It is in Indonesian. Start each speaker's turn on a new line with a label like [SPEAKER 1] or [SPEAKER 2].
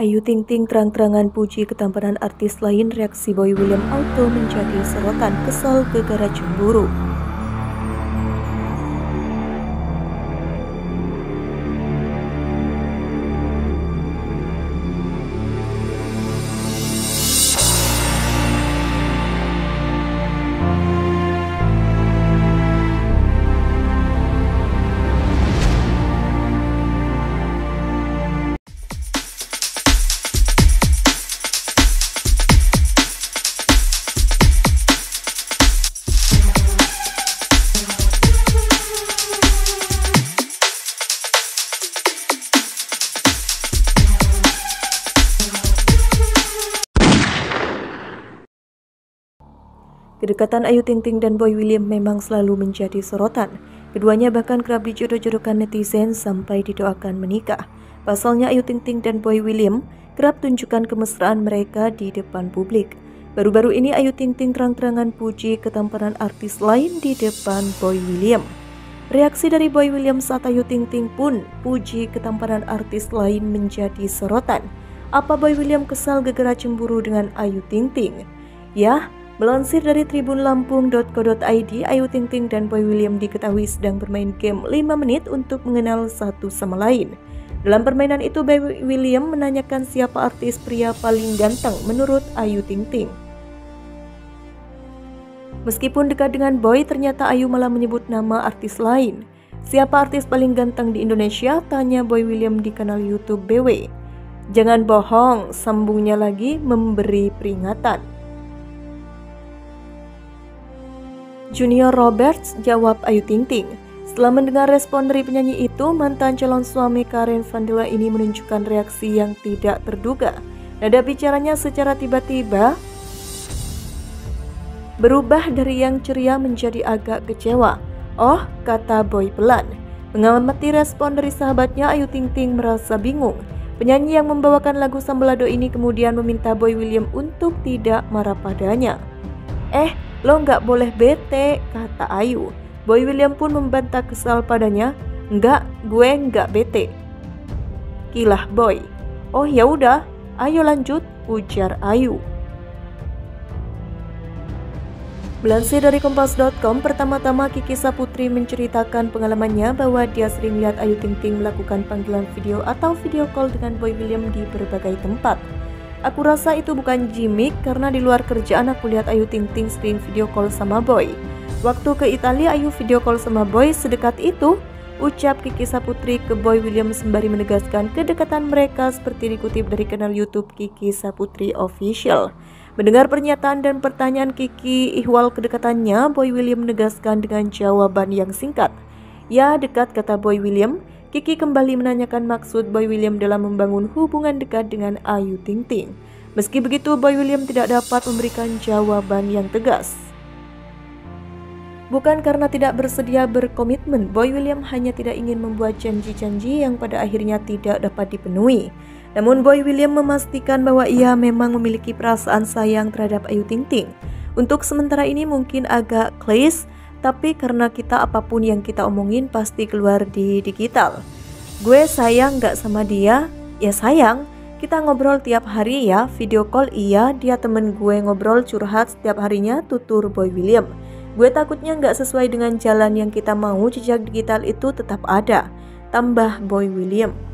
[SPEAKER 1] Ayu Ting Ting terang-terangan puji ketampanan artis lain reaksi Boy William Auto menjadi sorotan kesal gegara cemburu. Kedekatan Ayu Ting Ting dan Boy William memang selalu menjadi sorotan. Keduanya bahkan kerap dijodoh-jodohkan netizen sampai didoakan menikah. Pasalnya Ayu Ting Ting dan Boy William kerap tunjukkan kemesraan mereka di depan publik. Baru-baru ini Ayu Ting Ting terang-terangan puji ketampanan artis lain di depan Boy William. Reaksi dari Boy William saat Ayu Ting Ting pun puji ketampanan artis lain menjadi sorotan. Apa Boy William kesal gegara cemburu dengan Ayu Ting Ting? Ya, Melansir dari tribunlampung.co.id, Ayu Ting Ting dan Boy William diketahui sedang bermain game 5 menit untuk mengenal satu sama lain. Dalam permainan itu, Boy William menanyakan siapa artis pria paling ganteng menurut Ayu Ting Ting. Meskipun dekat dengan Boy, ternyata Ayu malah menyebut nama artis lain. Siapa artis paling ganteng di Indonesia? Tanya Boy William di kanal YouTube BW. Jangan bohong, sambungnya lagi memberi peringatan. Junior Roberts jawab Ayu Ting Ting. Setelah mendengar respon dari penyanyi itu, mantan calon suami Karen Vandela ini menunjukkan reaksi yang tidak terduga. Nada bicaranya secara tiba-tiba berubah dari yang ceria menjadi agak kecewa. Oh, kata Boy pelan. Mengamati respon dari sahabatnya, Ayu Ting Ting merasa bingung. Penyanyi yang membawakan lagu Sambalado ini kemudian meminta Boy William untuk tidak marah padanya. Eh, Lo nggak boleh bete, kata Ayu. Boy William pun membantah kesal padanya. Enggak, gue nggak bete. Kilah Boy. Oh ya udah, ayo lanjut, ujar Ayu. Melansir dari Kompas.com, pertama-tama Kiki Saputri menceritakan pengalamannya bahwa dia sering lihat Ayu Ting Ting melakukan panggilan video atau video call dengan Boy William di berbagai tempat. Aku rasa itu bukan gimmick karena di luar kerjaan aku lihat Ayu Ting Ting sering video call sama Boy. Waktu ke Italia Ayu video call sama Boy sedekat itu, ucap Kiki Saputri ke Boy William sembari menegaskan kedekatan mereka seperti dikutip dari kanal YouTube Kiki Saputri Official. Mendengar pernyataan dan pertanyaan Kiki ihwal kedekatannya, Boy William menegaskan dengan jawaban yang singkat. Ya, dekat kata Boy William, Kiki kembali menanyakan maksud Boy William dalam membangun hubungan dekat dengan Ayu Ting Ting. Meski begitu, Boy William tidak dapat memberikan jawaban yang tegas. Bukan karena tidak bersedia berkomitmen, Boy William hanya tidak ingin membuat janji-janji yang pada akhirnya tidak dapat dipenuhi. Namun Boy William memastikan bahwa ia memang memiliki perasaan sayang terhadap Ayu Ting Ting. Untuk sementara ini mungkin agak klise, tapi karena kita apa pun yang kita omongin pasti keluar di digital. Gue sayang gak sama dia, ya sayang. Kita ngobrol tiap hari ya, video call iya, dia temen gue ngobrol curhat setiap harinya, tutur Boy William. Gue takutnya gak sesuai dengan jalan yang kita mau, jejak digital itu tetap ada. Tambah Boy William.